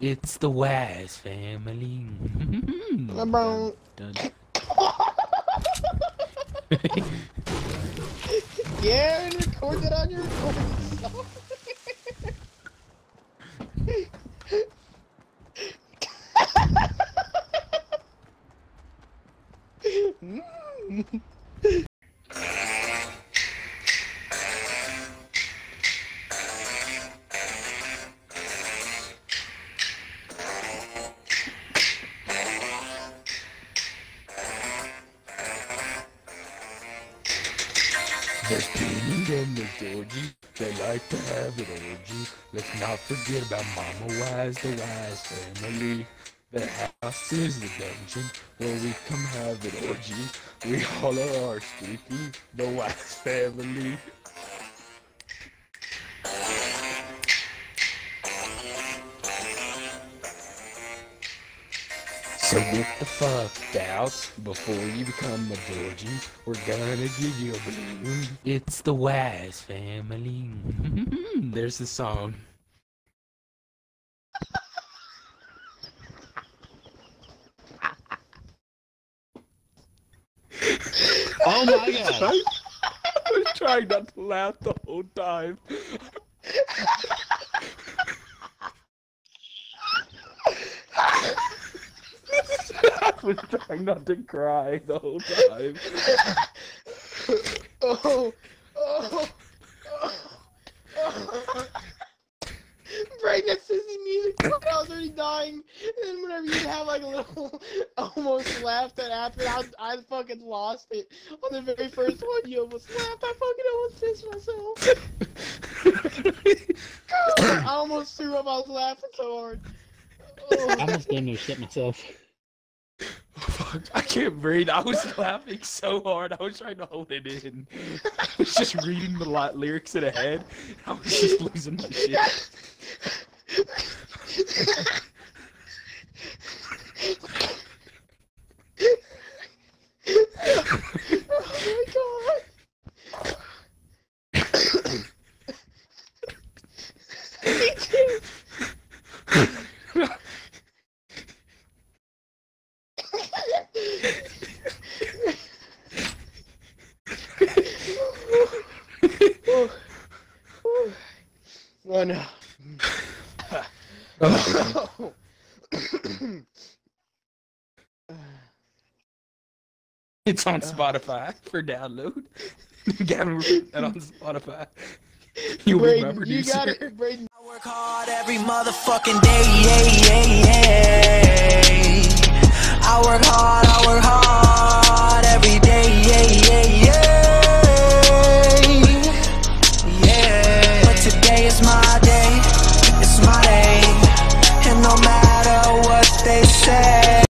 It's the Wise family. LeBron. Dun. Yeah, and record that on your recording. Mm. There's Pete and there's Georgie. They like to have an orgy. Let's not forget about Mama Wise, the Wise family. The house is the dungeon where we come have an orgy. We all are sleepy, the Wise family. So get the fuck out before you become a Georgie. We're gonna give you a balloon. It's the Wise family. There's the song. Oh my god. I was trying not to laugh the whole time. Was trying not to cry the whole time. Oh, oh, oh, oh. Breakneck sissy music. I was already dying, and then whenever you have like a little almost laughed at after, I, I fucking lost it on the very first one. You almost laughed. I fucking almost pissed myself. I almost threw up. I was laughing so hard. I Oh. almost damn near shit myself. I can't breathe. I was laughing so hard. I was trying to hold it in. I was just reading the lyrics in a head. I was just losing my shit. oh my god. Me too. Oh no. It's on Spotify for download. Gavin, we're that on Spotify. You'll be my Braden, you producer. got it, Braden. I work hard every motherfucking day, yeah, yeah, yeah. I work hard my day.